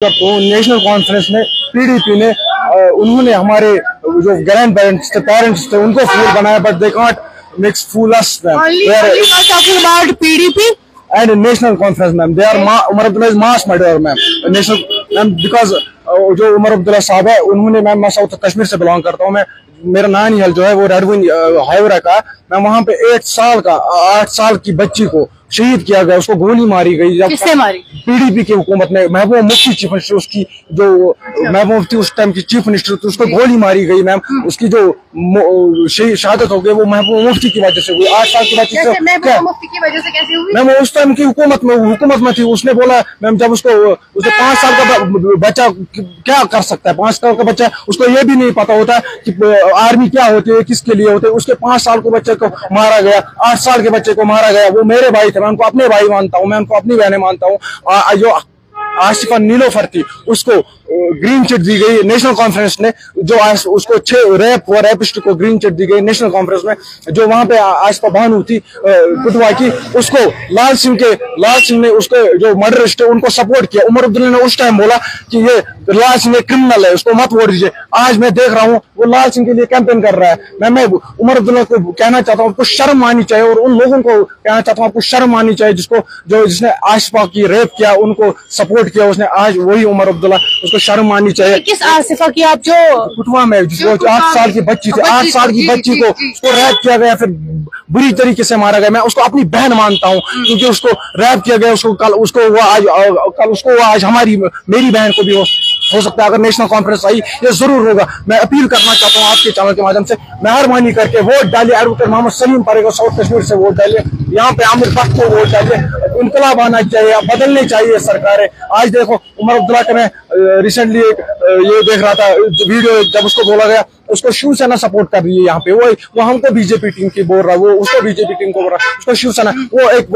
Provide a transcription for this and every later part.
National conference ने PDP ने उन्होंने हमारे जो ग्रैंड पेरेंट्स थे पेरेंट्स थे उनको फूल बनाया but they can't mix fool us about PDP and national conference ma'am they are Omar Abdullah mass murder ma'am national ma'am because जो उमर अब्दुल्ला साहब है उन्होंने मैम मैं साउथ कश्मीर से बिलोंग करता हूँ मैं मेरा नानी हल जो है वो रेडविन हाईवे का मैं वहाँ पे एक साल का आठ साल की बच्ची को शहीद किया गया उसको गोली मारी गई किसने मारी? पीडीपी की हुकूमत में महबूबा मुफ्ती चीफ मिनिस्टर उसकी जो महबूबा मुफ्ती उस टाइम की चीफ मिनिस्टर थी उसको गोली मारी गई मैम उसकी जो शहादत हो गई वो महबूबा मुफ्ती की वजह से हुई। आठ साल की वजह से मैम उस टाइम की हुकूमत में हुकूमत में थी। उसने बोला मैम जब उसको उसे पाँच साल का बच्चा क्या कर सकता है? पाँच साल का बच्चा उसको ये भी नहीं पता होता कि आर्मी क्या होती है किसके लिए होते है। उसके पाँच साल के बच्चे को मारा गया आठ साल के बच्चे को मारा गया। वो मेरे भाई थे मैं उनको अपने भाई मानता हूँ मैं उनको अपनी बहने मानता हूँ। जो आशिफा नीलोफर थी उसको ग्रीन चिट दी गई नेशनल कॉन्फ्रेंस ने, जो उसको छह रैप व रैपिस्ट को ग्रीन चिट दी गई नेशनल कॉन्फ्रेंस में, जो वहाँ पे आशिफा बानू थी कुटवा की, उसको लाल सिंह के, लाल सिंह ने उसको जो मर्डरिस्ट है उनको सपोर्ट किया। उमर अब्दुल्ला ने उस टाइम बोला कि ये लाल सिंह एक क्रिमिनल है, उसको मत वोट दीजिए। आज मैं देख रहा हूँ, वो लाल सिंह के लिए कैंपेन कर रहा है। मैं मैं उमर अब्दुल्ला को कहना चाहता हूँ, आपको शर्म आनी चाहिए और उन लोगों को कहना चाहता हूँ, आपको शर्म आनी चाहिए जिसको, जो जिसने आशिफा की रेप किया, उनको सपोर्ट किया उसने आज वही उमर अब्दुल्ला उसको शर्म आनी चाहिए। किस आसिफा की आप जो कुटवा में जिसको आठ साल की बच्ची थी आठ साल की बच्ची को उसको रैप किया गया फिर बुरी तरीके से मारा गया। मैं उसको अपनी बहन मानता हूँ क्योंकि उसको रैप किया गया उसको कल उसको वो आज कल उसको वो आज हमारी मेरी बहन को भी वो हो सकता है अगर नेशनल कॉन्फ्रेंस आई ये ज़रूर होगा। मैं अपील करना चाहता हूँ आपके चैनल के माध्यम से मेहरबानी करके वोट डालिए। एडवोकेट मोहम्मद सलीम परेगा साउथ कश्मीर से वोट डालिए। यहाँ पे आमिर भट्ट को वोट डालिए। इनकलाब आना चाहिए बदलनी चाहिए सरकारें। आज देखो, उमर अब्दुल्ला के मैं रिसेंटली एक ये देख रहा था वीडियो जब उसको बोला गया, उसको शिवसेना सपोर्ट कर रही है यहाँ पे। वो वो हमको बीजेपी टीम की बोल रहा है, वो उसको बीजेपी टीम को बोल रहा है, उसको शिवसेना, वो एक,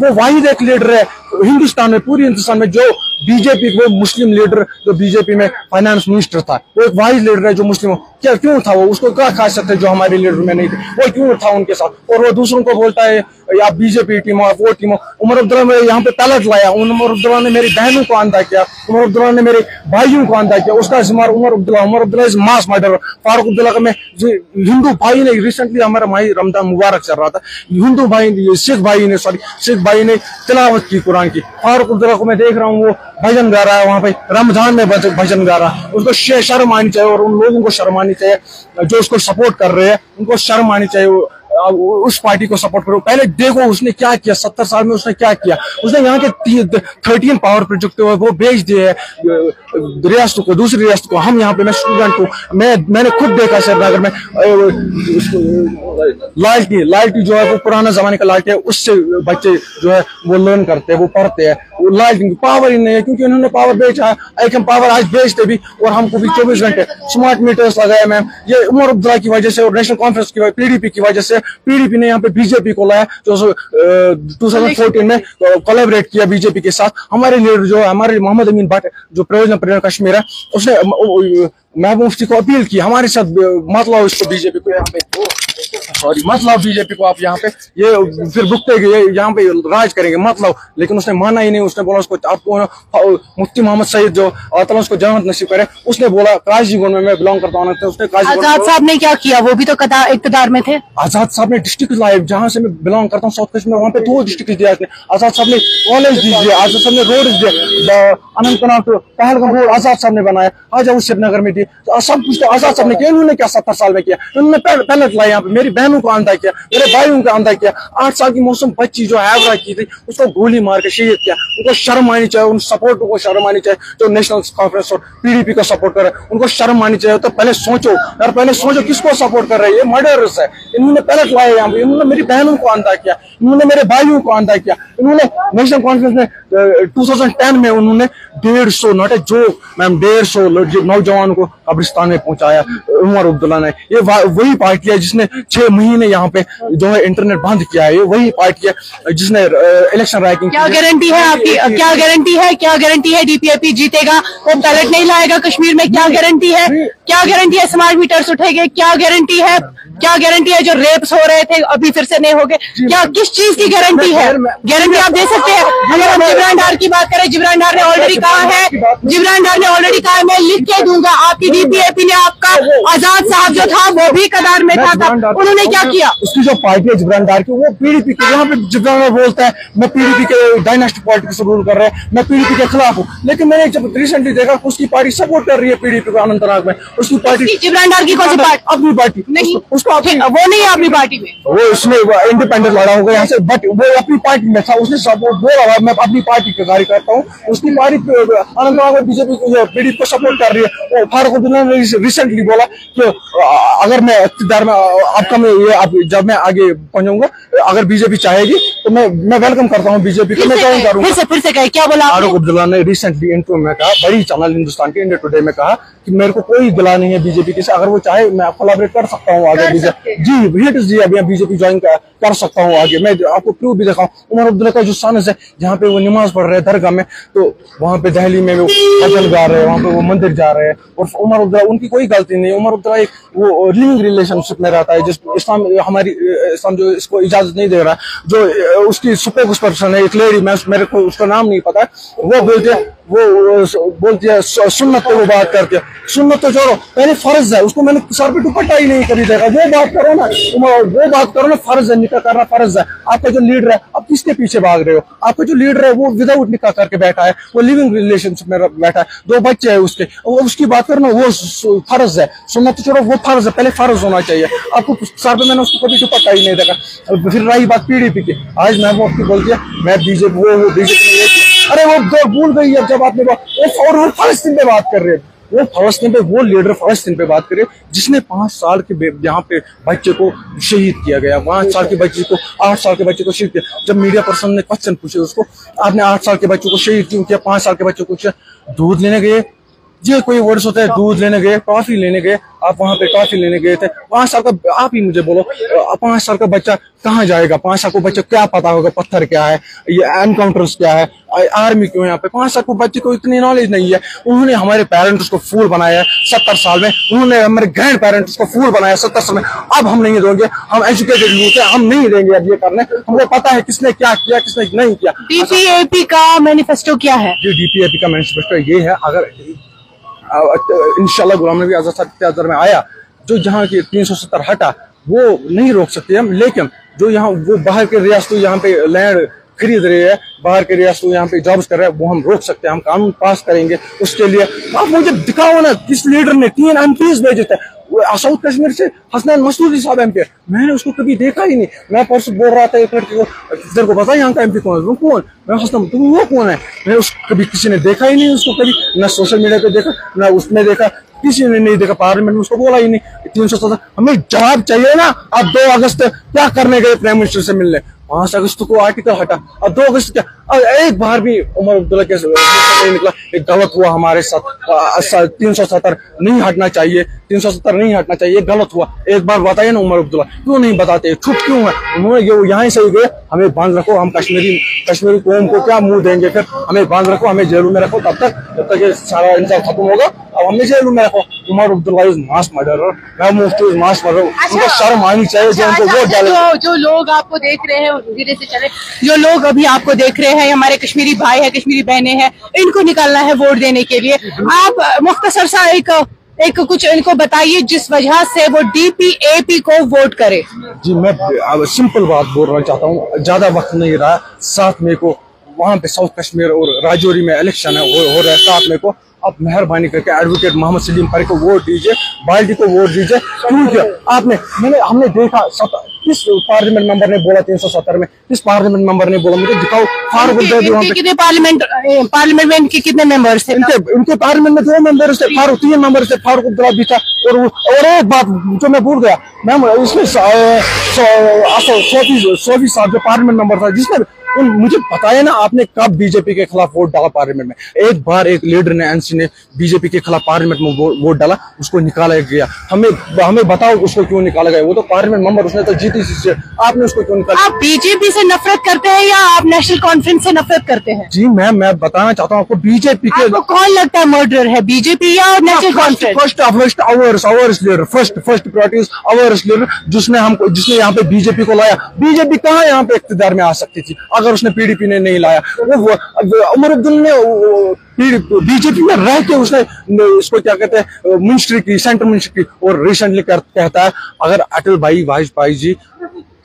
वो वाहिद एक लीडर है हिंदुस्तान में, पूरी हिंदुस्तान में जो बीजेपी वो मुस्लिम लीडर, जो बीजेपी में फाइनेंस मिनिस्टर था, वो एक वाहिद लीडर है जो मुस्लिम क्या, क्यों था वो? उसको क्या खासियत है जो हमारे लीडर में नहीं थे? वो क्यों था उनके साथ? और वो दूसरों को बोलता है आप बीजेपी टीम हो वो टीम हो। उमर अब्दुल्ला ने यहाँ पे पैलेट लाया। उमर अब्दुल्ला ने मेरी बहनों को आंदा किया। उमर अब्दुल्ला ने मेरे भाइयों को आंदा किया। उसका जिम्मेवार Omar Abdullah. Omar Abdullah is mass murder Farooq Abdullah का मैं हिंदू भाई ने रिसेंटली हमारा माही रमज़ान मुबारक चल रहा था। हिंदू भाई ने सिख भाई ने सॉरी सिख भाई ने तिलावत की कुरान की। और अब्दुल्ला को मैं देख रहा हूँ, वो भजन गा रहा है वहाँ पे, रमज़ान में भजन गा रहा है। उसको शर्म आनी चाहिए और उन लोगों को शर्म आनी चाहिए, जो उसको सपोर्ट कर रहे हैं, उनको शर्म आनी चाहिए उस पार्टी को सपोर्ट करो। पहले देखो उसने क्या किया, सत्तर साल में उसने क्या किया। उसने यहाँ के थर्टीन पावर प्रोजेक्ट वो बेच दिए रियासतों को, दूसरी रियासत को। हम यहाँ पे, मैं स्टूडेंट हूँ। मैं, मैंने खुद देखा श्रीनगर में लालटी लालटी जो है वो पुराना जमाने का लालटी है, उससे बच्चे जो है वो लर्न करते हैं, वो पढ़ते हैं। वो लालटी पावर ही नहीं है, क्योंकि उन्होंने पावर बेचा हम पावर आज बेचते भी, और हमको भी चौबीस घंटे स्मार्ट मीटर्स लगाए मैम। ये उमर अब्दुल्ला की वजह से और नेशनल कॉन्फ्रेंस की पीडीपी की वजह से पीडीपी ने यहाँ पे बीजेपी को लाया जो टू में कोलेबरेट किया बीजेपी के साथ। हमारे लीडर जो हमारे मोहम्मद अमीन भट्ट जो प्रयोजन कश्मीर है उसने महबूब मुफ्ती को अपील की हमारे साथ मतलब मत लाओ इसको बीजेपी को यहाँ पे। सॉरी मत लाओ बीजेपी को आप यहाँ पे ये फिर भुगते गए यहाँ पे राज करेंगे मत लाओ। लेकिन उसने माना ही नहीं उसने बोला उसको आपको मुफ्ती मोहम्मद सईद जो अल्लाह ताला उसको जन्नत नसीब करे। उसने बोला काजीगुंड में मैं बिलोंग करता हूँ उसने आज़ाद साहब ने क्या किया? वो भी तो इकतदार में थे। आज़ाद साहब ने डिस्ट्रिक्ट लाए जहाँ से मैं बिलोंग करता हूँ साउथ कश्मीर वहाँ पे दो डिस्ट्रिक्ट दिया आज़ाद साहब ने कॉलेज दीजिए आज़ाद साहब ने रोड दिए अनंतनाग पहलगाम रोड आज़ाद साहब ने बनाया। आ जाओ श्रीनगर में दिए तो सब कुछ तो आज़ाद साहब ने किया। इन्होंने क्या सत्तर साल में किया? इन्होंने पैलेट लाए यहाँ पे। मेरी बहनों को अंधा किया मेरे भाइयों को अंधा किया। आठ साल की मौसम बच्ची जो हैवरा की थी उसको गोली मार के शहीद किया। उनको शर्म आनी चाहिए उन सपोर्ट को शर्म आनी चाहिए जो नेशनल कॉन्फ्रेंस और पीडीपी का सपोर्ट कर रहे हैं। उनको शर्म आनी चाहिए तो पहले सोचो। यार पहले सोचो किसको सपोर्ट कर रहे हैं? ये मर्डरस है। इन्होंने पहले लाए यहाँ पे इन्होंने मेरी बहनों को अंधा किया। इन्होंने मेरे भाइयों को आंदा किया। इन्होंने नेशनल कॉन्फ्रेंस में टू थाउज़ेंड टेन में उन्होंने डेढ़ सौ नॉट ए जो मैम डेढ़ सौ नौजवानों को कब्रिस्तान में पहुँचाया उमर अब्दुल्ला ने। ये वही पार्टी है जिसने छह महीने यहाँ पे जो है इंटरनेट बंद किया है। ये वही पार्टी है जिसने इलेक्शन रैंकिंग क्या गारंटी है। आपकी क्या गारंटी है क्या गारंटी है डीपीएपी जीतेगा? वो पैलेट नहीं लाएगा कश्मीर में क्या गारंटी है? क्या गारंटी है स्मार्ट मीटर्स उठेंगे? क्या गारंटी है क्या गारंटी है जो रेप्स हो रहे थे अभी फिर से नहीं हो गए क्या किस चीज़ की गारंटी है। गारंटी आप दे सकते हैं। अगर हम जिब्रान डार की बात करें जिब्रान डार ने ऑलरेडी कहा है। जिब्रान डार ने ऑलरेडी कहा है मैं लिख के दूँगा। आपकी डीपीएपी ने आपका आज़ाद साहब जो था वो भी कदार में था, था उन्होंने क्या किया? उसकी जो पार्टी है जिब्रान डार की वो पीडीपी के यहाँ पे जिब्रान डार बोलता है मैं पीडीपी के डायनेस्टिक पॉलिटिक्स से रूल कर रहे हैं मैं पीडीपी के खिलाफ हूँ। लेकिन मैंने जब रिसेंटली देखा उसकी पार्टी सपोर्ट कर रही है पीडीपी को अनंतनाग में। उसकी पार्टी जिब्रान डार की कौन सी पार्टी? अपनी पार्टी। नहीं उसको- उसको वो नहीं है अपनी पार्टी में। वो उसने इंडिपेंडेंट लड़ा होगा यहाँ से बट वो अपनी पार्टी में था उसने सपोर्ट बोला हुआ, मैं अपनी पार्टी का कार्य करता हूँ। उसकी पार्टी अनंतनाग में बीजेपी पीडीपी को सपोर्ट कर रही है और फारूक अब्दुल्ला ने रिसेंटली बोला कि अगर मैं इकतदार में आपका मैं ये आप जब मैं आगे पहुंचूँगा अगर बीजेपी चाहेगी तो मैं मैं वेलकम करता हूँ बीजेपी को मैं ज्वाइन करूँगा। फिर से फिर से कहे क्या बोला फारूक अब्दुल्ला ने रिसेंटली इंटरव्यू में कहा बड़ी चैनल हिंदुस्तान के इंडिया टुडे में कहा कि मेरे को कोई गिला नहीं है बीजेपी के से अगर वो चाहे मैं कोलाबरेट कर सकता हूँ आगे बीजेपी जी हिट जी अभी बीजेपी ज्वाइन कर सकता हूँ आगे। मैं आपको प्रूफ भी दिखाऊँ। उमर अब्दुल्ला का जो सानस है, जहाँ पे वो नमाज़ पढ़ रहे हैं, दरगाह में तो वहाँ पे दहली में वो फ़सल गा रहे हैं, वहाँ पे वो मंदिर जा रहे हैं। और उमर अब्दुल्ला, उनकी कोई गलती नहीं उमर अब्दुल्ला एक वो लिविंग रिलेशनशिप में रहता है, जिस इस्लाम, हमारी इस्लाम जो इसको इजाज़त नहीं दे रहा, जो उसकी सुपर पर्सन है, एक लेडी मैं मेरे को उसका नाम नहीं पता, वो बोलते वो बोलती है सुन्नत पे वो बात करके सुन्नत तो छोड़ो, पहले फ़र्ज़ है, उसको मैंने सर पे दुपट्टा ही नहीं कभी देखा। वो बात करो ना वो बात करो ना, फ़र्ज़ है, निकाह करना फ़र्ज़ है। आपका जो लीडर है, आप किसके पीछे भाग रहे हो? आपका जो लीडर है, वो विदाउट निकाह करके बैठा है, वो लिविंग रिलेशनशिप में बैठा है, दो बच्चे है उसके। वो उसकी बात करना वो फ़र्ज़ है। सुन्नत तो छोड़ो, वो फ़र्ज़ है, पहले फ़र्ज़ होना चाहिए। आपको सर पे मैंने उसको कभी दुपट्टा ही नहीं देखा। फिर रही बात पीडीपी की। आज मैं वो आपकी बोलती है मैं बीजेपी वो बीजेपी ने। अरे वो दो भूल गई अब जब आपने बात वो और वो फलस्तीन पे बात कर रहे हैं। वो फलस्तीन पे, वो लीडर फलस्तीन पे बात करे जिसने पाँच साल के यहाँ पे बच्चे को शहीद किया गया। पाँच साल के बच्चे को आठ साल के बच्चे को शहीद किया। जब मीडिया पर्सन ने क्वेश्चन पूछे उसको, आपने आठ साल के बच्चों को शहीद क्यों किया? पाँच साल के बच्चों को दूध लेने गए? ये कोई वर्ड्स होते हैं दूध लेने गए टॉफी लेने गए आप वहाँ पे टॉफी लेने गए थे पाँच साल का आप ही मुझे बोलो पाँच साल का बच्चा कहाँ जाएगा? पाँच साल को बच्चे क्या पता होगा पत्थर क्या है ये एनकाउंटर्स क्या है आर्मी क्यों यहाँ पे? पाँच साल को बच्चे को इतनी नॉलेज नहीं है। उन्होंने हमारे पेरेंट्स को फूल बनाया है सत्तर साल में। उन्होंने हमारे ग्रैंड पेरेंट्स को फूल बनाया सत्तर साल में। अब हम नहीं देंगे हम एजुकेटेड यूथ है हम नहीं देंगे अब ये करने। हमको पता है किसने क्या किया किसने नहीं किया। डीपीएपी का मैनिफेस्टो क्या है? जो डीपीएपी का मैनिफेस्टो ये है। अगर इंशाल्लाह गुलाम नबी आज़ाद साहब इत्यादर में आया, जो यहाँ की तीन सौ सत्तर हटा, वो नहीं रोक सकते हम, लेकिन जो यहाँ, वो बाहर के रियासतों यहाँ पे लैंड खरीद रहे हैं, बाहर के रियासतों यहाँ पे जॉब्स कर रहे हैं, वो हम रोक सकते हैं, हम कानून पास करेंगे, उसके लिए। आप मुझे दिखाओ ना, किस लीडर ने तीन एम भेजे थे साउथ कश्मीर से हसनैन मसूदी साहब एम मैंने उसको कभी देखा ही नहीं। मैं परसों बोल रहा था एक लड़के को तेरे को पता यहाँ का एमपी कौन है? कौन? मैं हंसता हूँ, तुम वो कौन है? मैं उस कभी किसी ने देखा ही नहीं उसको कभी ना सोशल मीडिया पे देखा ना उसने देखा किसी ने नहीं देखा पार्लियामेंट में उसको बोला ही नहीं। तीन सौ सत्तर हमें जवाब चाहिए ना अब दो अगस्त क्या करने गए प्राइम मिनिस्टर से मिलने? पाँच अगस्त को आर्टिकल हटा, अब दो अगस्त क्या? अब एक बार भी उमर अब्दुल्ला के नहीं निकला। एक गलत हुआ हमारे साथ तीन सौ सत्तर नहीं हटना चाहिए, तीन सौ सत्तर नहीं हटना चाहिए गलत हुआ। एक बार बताइए ना उमर अब्दुल्ला, क्यों नहीं बताते? चुप क्यों है? उन्होंने ये यहाँ से गए, हमें बाँध रखो, हम कश्मीरी कश्मीरी कौम को क्या मुँह देंगे? फिर हमें बाँध रखो, हमें जेलों में रखो, तब तक जब तक ये सारा इंसान खत्म होगा, अब हमें जेलों में रखो। Omar Abdullah is mass murder मैं मुफ्ती इज़ मास मर्डर उनको शर्म आनी चाहिए जो उनको वोट डाले जो जो लोग आपको देख रहे हैं धीरे से चले। जो लोग अभी आपको देख रहे हैं हमारे कश्मीरी भाई है कश्मीरी बहने हैं इनको निकालना है वोट देने के लिए। आप मुख्तसर सा एक एक कुछ इनको बताइए जिस वजह से वो डीपीएपी को वोट करे। जी मैं सिंपल बात बोलना चाहता हूँ। ज़्यादा वक्त नहीं रहा। सात मई को वहाँ पे साउथ कश्मीर और राजौरी में इलेक्शन है हो, हो रहा है। सात मई को आप मेहरबानी करके एडवोकेट मोहम्मद सलीम पर को वोट दीजिए बाल्टी को वोट दीजिए। क्योंकि आपने मैंने हमने देखा किस पार्लियामेंट मेंबर ने बोला तीन सौ सत्तर में? किस पार्लियामेंट मेंबर ने बोला? मुझे दिखाओ वहाँ कितने पार्लियामेंट पार्लियामेंट में इनके कितने मेंबर्स थे? इनके इनके पार्लियामेंट में दो मेंबर थे फारूक तीन मेंबर थे फारूक अब्दुल्ला भी था और और एक बात जो मैं भूल गया मैम इसमें सोफी साहब जो पार्लियामेंट मेंबर था जिसने उन मुझे बताया ना आपने कब बीजेपी के खिलाफ वोट डाला पार्लियामेंट में। एक बार एक लीडर ने एनसी ने बीजेपी के खिलाफ पार्लियामेंट में वो- वोट डाला उसको निकाला गया। हमें हमें बताओ उसको क्यों निकाला गया? वो तो पार्लियामेंट मेंबर उसने तो जीती से आपने उसको क्यों निकाला? आप बीजेपी से नफरत करते हैं या आप नेशनल कॉन्फ्रेंस से नफरत करते हैं? जी मैम मैं बताना चाहता हूँ आपको बीजेपी के आपको कौन लगता है मर्डर है बीजेपी या national conference? First first ours ours leader first first priority ours leader जिसने हमको जिसने यहाँ पे बीजेपी को लाया। बीजेपी कहाँ यहाँ पे इकतदार में आ सकती थी? अगर उसने पीडीपी ने नहीं लाया वो, उमर अब्दुल ने बीजेपी में रह के उसने इसको क्या कहते हैं मिनिस्ट्री की सेंट्रल मिनिस्ट्री की और रिसेंटली कहता है अगर अटल भाई वाजपेयी जी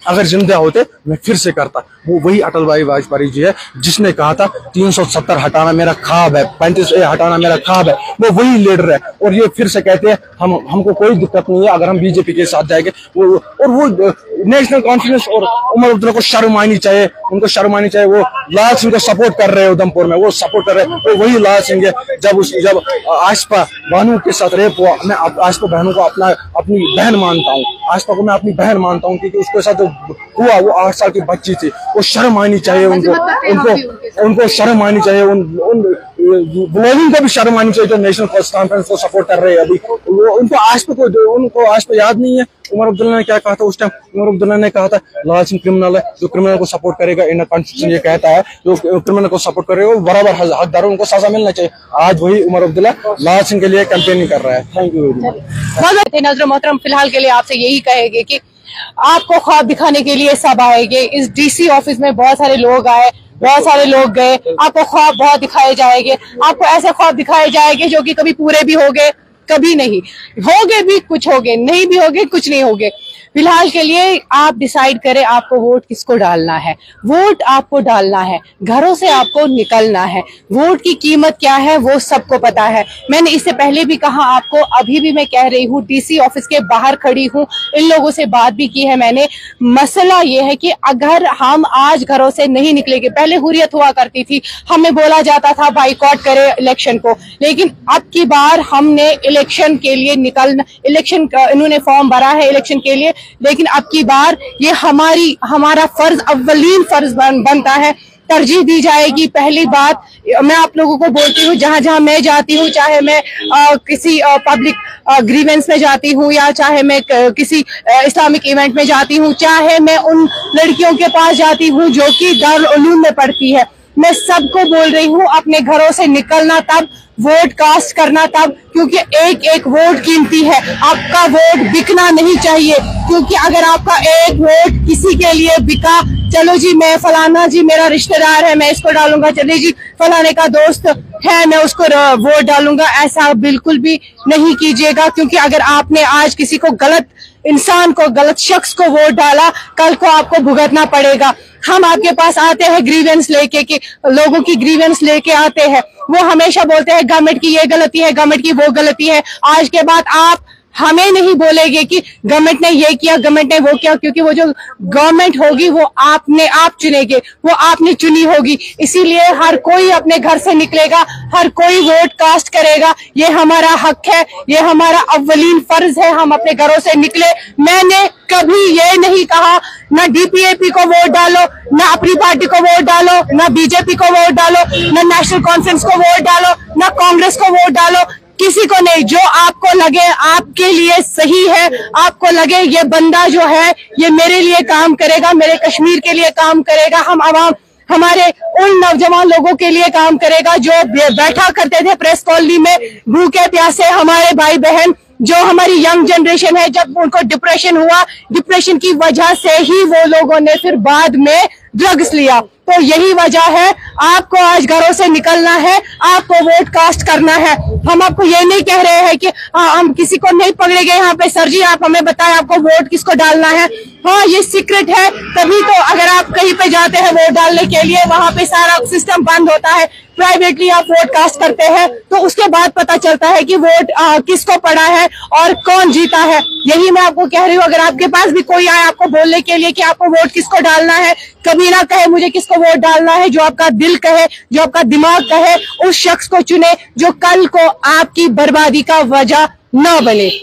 अगर ज़िंदा होते, मैं फिर से करता। वो वही अटल भाई वाजपेयी जी है, जिसने कहा था 370 हटाना मेरा खाब है, पैंतीस ए हटाना मेरा खाब है। वो वही लीडर है, और ये फिर से कहते हैं, हम, हमको कोई दिक्कत नहीं है, अगर हम बीजेपी के साथ जाएँगे, वो, और वो नेशनल कॉन्फ्रेंस और उमर अब्दुल्ला को शर्म आनी चाहिए, उनको शर्म आनी चाहिए, वो लाल सिंह को सपोर्ट कर रहे हैं उधमपुर में, वो सपोर्ट कर रहे हैं, वो वही लाल सिंह है। जब उस, जब आसपा बानू के साथ रेप हुआ, मैं आशपा बहनों को अपना, अपनी बहन मानता हूँ। आशपा को मैं अपनी बहन मानता हूँ, क्योंकि उसके साथ हुआ वो आठ साल की बच्ची थी। वो शर्म आनी चाहिए उनको। उनको उनको शर्म आनी चाहिए उन उन ब्लॉगिंग को भी शर्म आनी चाहिए जो नेशनल कॉन्फ्रेंस को सपोर्ट कर रहे हैं अभी। वो उनको आज पे को उनको आज पे याद नहीं है। उमर अब्दुल्ला ने क्या कहा था उस टाइम उमर अब्दुल्ला ने कहा था लाल सिंह क्रिमिनल है जो क्रिमिनल को सपोर्ट करेगा इंडियन कॉन्स्टिट्यूशन ये कहता है जो क्रिमिनल को सपोर्ट करेगा वो बराबर हकदार उनको सजा मिलना चाहिए। आज वही उमर अब्दुल्ला लाल सिंह के लिए कैंपेनिंग कर रहा है। थैंक यू वेरी मच नज़र मोहतरम। फ़िलहाल के लिए आपसे यही कहेगी की आपको ख्वाब दिखाने के लिए सब आएँगे। इस डीसी ऑफ़िस में बहुत सारे लोग आए, बहुत सारे लोग गए। आपको ख्वाब बहुत दिखाए जाएँगे। आपको ऐसे ख्वाब दिखाए जाएँगे जो कि कभी पूरे भी हो गए कभी नहीं। होगे भी, कुछ होगे, नहीं भी होगे, कुछ नहीं होगे। फ़िलहाल के लिए आप डिसाइड करें आपको वोट किसको डालना है। वोट आपको डालना है। घरों से आपको निकलना है। वोट की कीमत क्या है वो सबको पता है। मैंने इससे पहले भी कहा, आपको अभी भी मैं कह रही हूँ डीसी ऑफ़िस के बाहर खड़ी हूँ। इन लोगों से बात भी की है मैंने। मसला ये है कि अगर हम आज घरों से नहीं निकलेंगे, पहले हुरियत हुआ करती थी। हमें बोला जाता था बाइकआउट करे इलेक्शन को। लेकिन अब की बार हमने इलेक्शन के लिए निकलना इलेक्शन इन्होंने फॉर्म भरा है इलेक्शन के लिए लेकिन अब की बार ये हमारी हमारा फ़र्ज़ अव्वलीन फ़र्ज़ बन, बनता है। तरजीह दी जाएगी। पहली बात मैं आप लोगों को बोलती हूँ जहाँ जहाँ मैं जाती हूँ चाहे मैं आ, किसी आ, पब्लिक ग्रीवेंस में जाती हूँ या चाहे मैं किसी इस्लामिक इवेंट में जाती हूँ चाहे मैं उन लड़कियों के पास जाती हूँ जो कि दारुल में पढ़ती है। मैं सबको बोल रही हूँ अपने घरों से निकलना तब वोट कास्ट करना तब, क्योंकि एक एक वोट कीमती है। आपका वोट बिकना नहीं चाहिए, क्योंकि अगर आपका एक वोट किसी के लिए बिका, चलो जी, मैं फलाना जी, मेरा रिश्तेदार है, मैं इसको डालूँगा, चलिए जी, फलाने का दोस्त है, मैं उसको वोट डालूँगा, ऐसा बिल्कुल भी नहीं कीजिएगा, क्योंकि अगर आपने आज किसी को गलत, इंसान को, गलत शख्स को वोट डाला, कल को आपको भुगतना पड़ेगा। हम आपके पास आते हैं ग्रीवेंस लेके कि, लोगों की ग्रीवेंस लेके आते हैं। वो हमेशा बोलते हैं गवर्नमेंट की ये गलती है गवर्नमेंट की वो गलती है। आज के बाद आप हमें नहीं बोलेगे कि गवर्नमेंट ने ये किया गवर्नमेंट ने वो किया, क्योंकि वो जो गवर्नमेंट होगी, वो आपने, आप चुनेगे, वो आपने चुनी होगी। इसीलिए हर कोई अपने घर से निकलेगा, हर कोई वोट कास्ट करेगा। ये हमारा हक है, ये हमारा अव्वलीन फ़र्ज़ है, हम अपने घरों से निकले। मैंने कभी ये नहीं कहा, ना डीपीएपी को वोट डालो, ना अपनी पार्टी को वोट डालो, ना बीजेपी को वोट डालो, ना नेशनल कॉन्फ्रेंस को वोट डालो, ना कांग्रेस को वोट डालो किसी को नहीं। जो आपको लगे आपके लिए सही है, आपको लगे ये बंदा जो है, ये मेरे लिए काम करेगा, मेरे कश्मीर के लिए काम करेगा, हम आवाम, हमारे उन नौजवान लोगों के लिए काम करेगा जो बैठा करते थे प्रेस कॉलोनी में, भूखे प्यासे हमारे भाई बहन जो हमारी यंग जनरेशन है, जब उनको डिप्रेशन हुआ, डिप्रेशन की वजह से ही वो लोगों ने फिर बाद में ड्रग्स लिया। तो यही वजह है आपको आज घरों से निकलना है आपको वोट कास्ट करना है। हम आपको ये नहीं कह रहे हैं कि हाँ हम किसी को नहीं पकड़े गए यहाँ पे। सर जी आप हमें बताएँ आपको वोट किसको डालना है? हाँ ये सीक्रेट है। तभी तो अगर आप कहीं पे जाते हैं वोट डालने के लिए वहाँ पे सारा सिस्टम बंद होता है। प्राइवेटली आप वोट कास्ट करते हैं तो उसके बाद पता चलता है कि वोट आ, किसको पड़ा है और कौन जीता है। यही मैं आपको कह रही हूँ। अगर आपके पास भी कोई आए आपको बोलने के लिए कि आपको वोट किसको डालना है कभी ना कहे मुझे किसको वोट डालना है, जो आपका दिल कहे, जो आपका दिमाग कहे, उस शख्स को चुने जो कल को आपकी बर्बादी का वजह न बने।